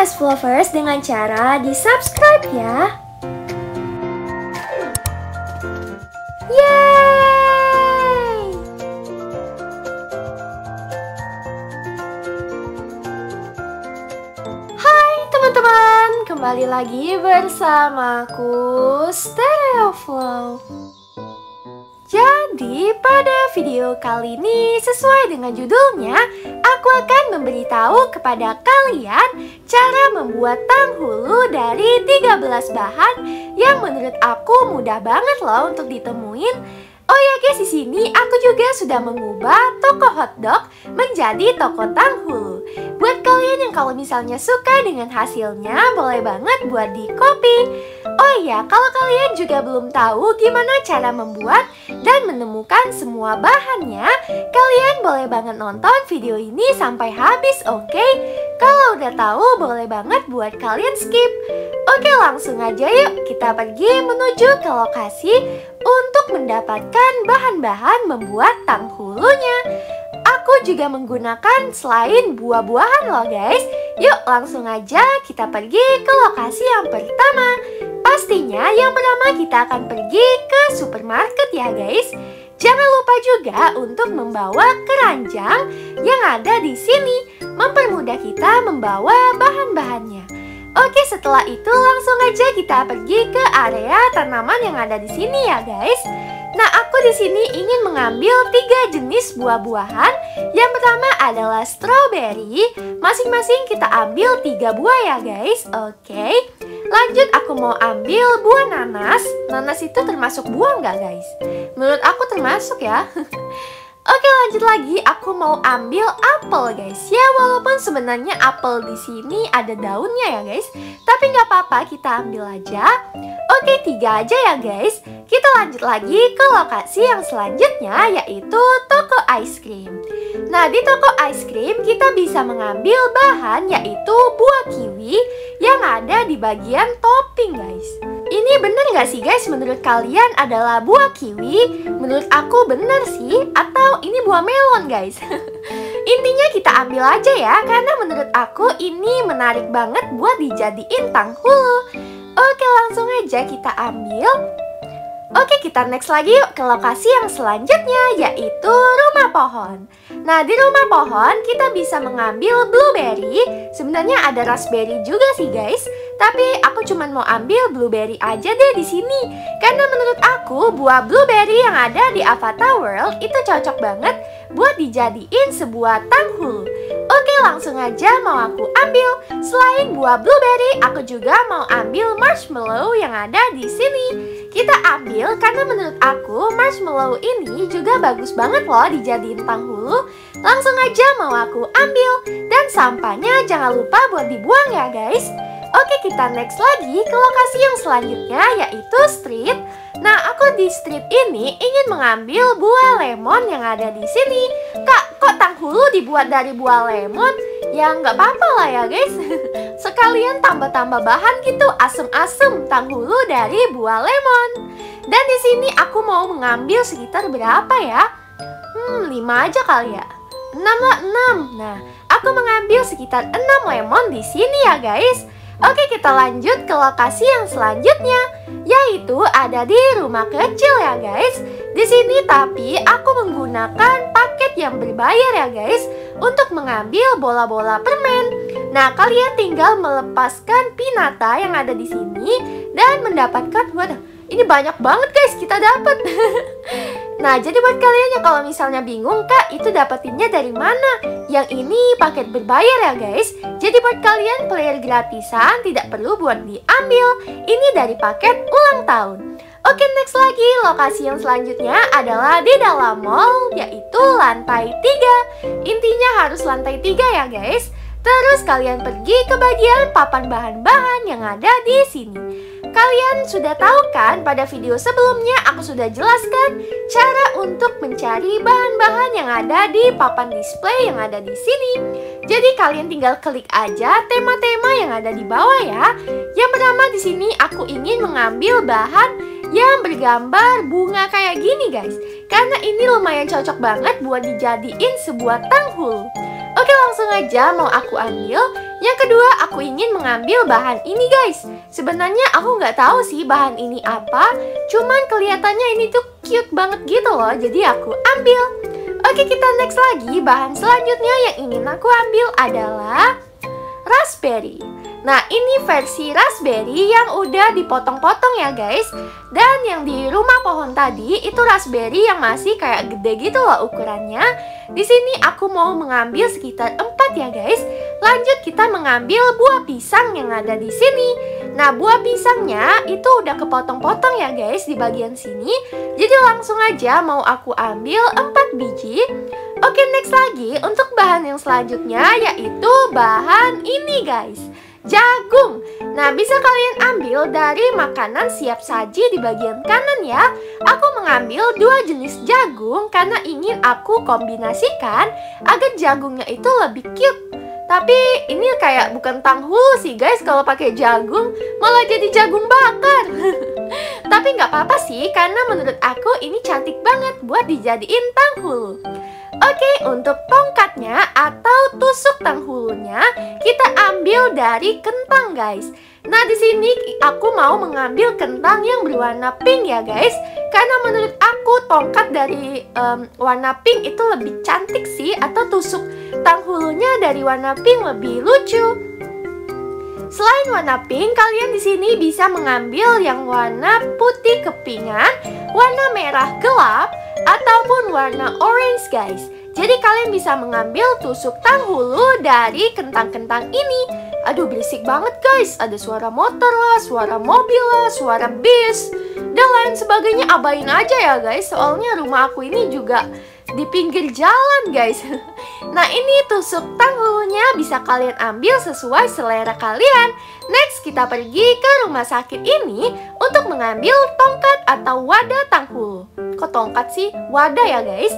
Nest Lovers dengan cara di subscribe ya. Hai teman-teman, kembali lagi bersamaku Stereo Flow. Jadi pada video kali ini sesuai dengan judulnya Aku akan memberitahu kepada kalian cara membuat tang hulu dari 13 bahan yang menurut aku mudah banget loh untuk ditemuin Oh ya guys, di sini aku juga sudah mengubah toko hotdog menjadi toko tang hulu. Buat kalian yang kalau misalnya suka dengan hasilnya, boleh banget buat di copy. Oh iya, kalau kalian juga belum tahu gimana cara membuat dan menemukan semua bahannya, kalian boleh banget nonton video ini sampai habis, oke? Okay? Kalau udah tahu, boleh banget buat kalian skip. Oke, langsung aja yuk kita pergi menuju ke lokasi untuk mendapatkan bahan-bahan membuat tang hulunya. Aku juga menggunakan selain buah-buahan loh guys. Yuk langsung aja kita pergi ke lokasi yang pertama. Pastinya yang pertama kita akan pergi ke supermarket ya guys. Jangan lupa juga untuk membawa keranjang yang ada di sini, mempermudah kita membawa bahan-bahannya. Oke, setelah itu langsung aja kita pergi ke area tanaman yang ada di sini ya, guys. Nah, aku di sini ingin mengambil tiga jenis buah-buahan. Yang pertama adalah strawberry. Masing-masing kita ambil tiga buah ya, guys. Oke. Lanjut, aku mau ambil buah nanas. Nanas itu termasuk buah nggak, guys? Menurut aku termasuk ya. Oke lanjut lagi, aku mau ambil apel guys. Ya walaupun sebenarnya apel di sini ada daunnya ya guys, tapi nggak apa-apa kita ambil aja. Oke tiga aja ya guys. Kita lanjut lagi ke lokasi yang selanjutnya yaitu toko ice cream. Nah di toko ice cream kita bisa mengambil bahan yaitu buah kiwi yang ada di bagian topping guys. Ini bener gak sih guys? Menurut kalian adalah buah kiwi? Menurut aku bener sih Atau ini buah melon guys? Intinya kita ambil aja ya Karena menurut aku ini menarik banget buat dijadiin tanghulu Oke langsung aja kita ambil. Oke kita next lagi yuk ke lokasi yang selanjutnya yaitu rumah pohon. Nah di rumah pohon kita bisa mengambil blueberry. Sebenarnya ada raspberry juga sih guys Tapi aku cuma mau ambil blueberry aja deh di sini. Karena menurut aku buah blueberry yang ada di Avatar World itu cocok banget buat dijadiin sebuah tanghulu Oke langsung aja mau aku ambil. Selain buah blueberry aku juga mau ambil marshmallow yang ada di sini. Kita ambil karena menurut aku marshmallow ini juga bagus banget loh dijadiin tanghulu. Langsung aja mau aku ambil. Dan sampahnya jangan lupa buat dibuang ya guys. Oke kita next lagi ke lokasi yang selanjutnya yaitu street. Nah aku di street ini ingin mengambil buah lemon yang ada di sini. Kak kok tanghulu dibuat dari buah lemon? Ya nggak apa-apa lah ya guys. Sekalian tambah-tambah bahan gitu asem-asem tanghulu dari buah lemon. Dan di sini aku mau mengambil sekitar berapa ya? Hmm, 5 aja kali ya. 6 lah, 6. Nah, aku mengambil sekitar 6 lemon di sini ya guys. Oke, kita lanjut ke lokasi yang selanjutnya, yaitu ada di rumah kecil ya guys. Di sini tapi aku menggunakan paket yang berbayar ya guys untuk mengambil bola-bola permen. Nah, kalian tinggal melepaskan pinata yang ada di sini dan mendapatkan waduh ini banyak banget guys kita dapat. nah, jadi buat kalian yang kalau misalnya bingung, Kak, itu dapetinnya dari mana? Yang ini paket berbayar ya, guys. Buat kalian player gratisan tidak perlu buat diambil. Ini dari paket ulang tahun. Oke, next lagi lokasi yang selanjutnya adalah di dalam mall, yaitu lantai 3. Intinya harus lantai 3 ya, guys. Terus kalian pergi ke bagian papan bahan-bahan yang ada di sini. Kalian sudah tahu kan pada video sebelumnya aku sudah jelaskan cara untuk mencari bahan-bahan yang ada di papan display yang ada di sini. Jadi kalian tinggal klik aja tema-tema yang ada di bawah ya. Yang pertama di sini aku ingin mengambil bahan yang bergambar bunga kayak gini guys. Karena ini lumayan cocok banget buat dijadiin sebuah tanghul. Oke langsung aja mau aku ambil Yang kedua, aku ingin mengambil bahan ini guys. Sebenarnya aku nggak tahu sih bahan ini apa, cuman kelihatannya ini tuh cute banget gitu loh, jadi aku ambil. Oke, kita next lagi. Bahan selanjutnya yang ingin aku ambil adalah raspberry. Nah, ini versi raspberry yang udah dipotong-potong ya guys. Dan yang di rumah pohon tadi itu raspberry yang masih kayak gede gitu loh ukurannya. Di sini aku mau mengambil sekitar 4 ya guys. Lanjut kita mengambil buah pisang yang ada di sini. Nah, buah pisangnya itu udah kepotong-potong ya guys di bagian sini. Jadi langsung aja mau aku ambil 4 biji. Oke, next lagi untuk bahan yang selanjutnya yaitu bahan ini guys jagung. Nah, bisa kalian ambil dari makanan siap saji di bagian kanan ya. Aku mengambil dua jenis jagung karena ingin aku kombinasikan agar jagungnya itu lebih cute. Tapi ini kayak bukan tanghulu sih guys kalau pakai jagung malah jadi jagung bakar. Tapi nggak apa-apa sih karena menurut aku ini cantik banget buat dijadiin tanghulu. Oke, untuk tongkatnya atau tusuk tanghulunya kita ambil dari kentang, guys. Nah, di sini aku mau mengambil kentang yang berwarna pink ya, guys. Karena menurut aku tongkat dari um, warna pink itu lebih cantik sih atau tusuk tanghulunya dari warna pink lebih lucu. Selain warna pink, kalian di sini bisa mengambil yang warna putih kepingan, warna merah gelap, ataupun warna orange guys. Jadi kalian bisa mengambil tusuk tanghulu dari kentang-kentang ini. Aduh berisik banget guys, ada suara motor lah, suara mobil lah, suara bis, dan lain sebagainya. Abain aja ya guys. Soalnya rumah aku ini juga di pinggir jalan guys. Nah ini tusuk tanghulunya bisa kalian ambil sesuai selera kalian. Next kita pergi ke rumah sakit ini untuk mengambil tongkat atau wadah tanghulu Kok tongkat sih? Wadah ya guys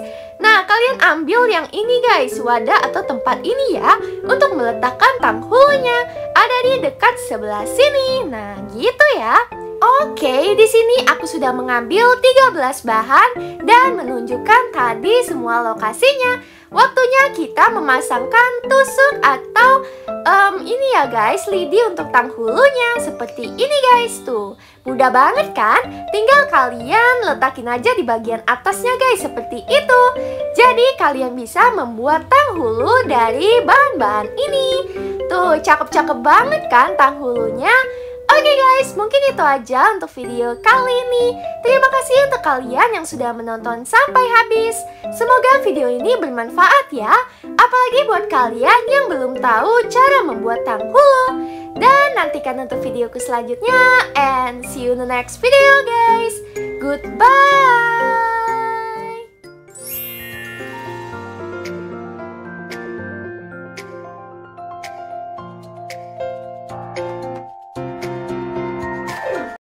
Nah kalian ambil yang ini guys. Wadah atau tempat ini ya Untuk meletakkan tanghulunya Ada di dekat sebelah sini. Nah gitu ya. Oke, di sini aku sudah mengambil 13 bahan dan menunjukkan tadi semua lokasinya. Waktunya kita memasangkan tusuk atau um, ini ya guys, lidi untuk tang hulunya seperti ini guys tuh. Mudah banget kan? Tinggal kalian letakin aja di bagian atasnya guys seperti itu. Jadi kalian bisa membuat tang hulu dari bahan-bahan ini. Tuh, cakep-cakep banget kan tang hulunya? Oke okay guys, mungkin itu aja untuk video kali ini. Terima kasih untuk kalian yang sudah menonton sampai habis. Semoga video ini bermanfaat ya. Apalagi buat kalian yang belum tahu cara membuat tanghulu. Dan nantikan untuk videoku selanjutnya. And see you in the next video guys. Goodbye.